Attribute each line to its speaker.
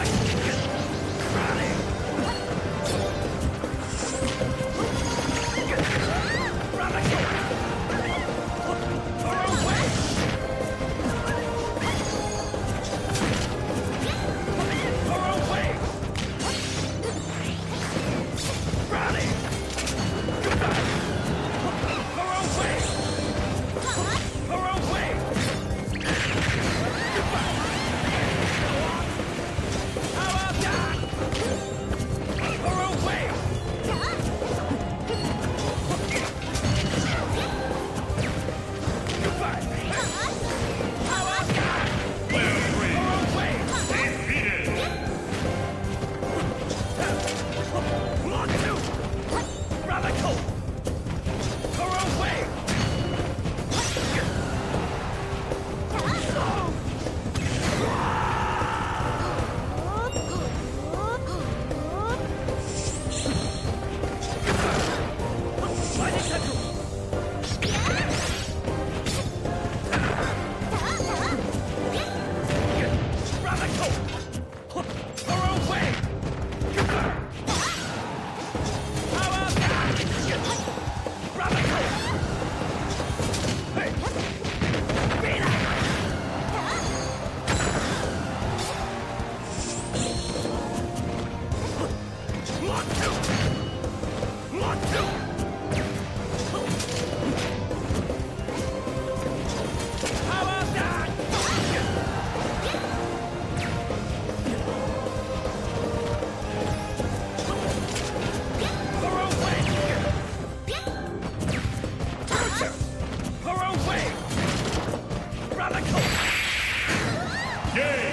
Speaker 1: I can kick
Speaker 2: game.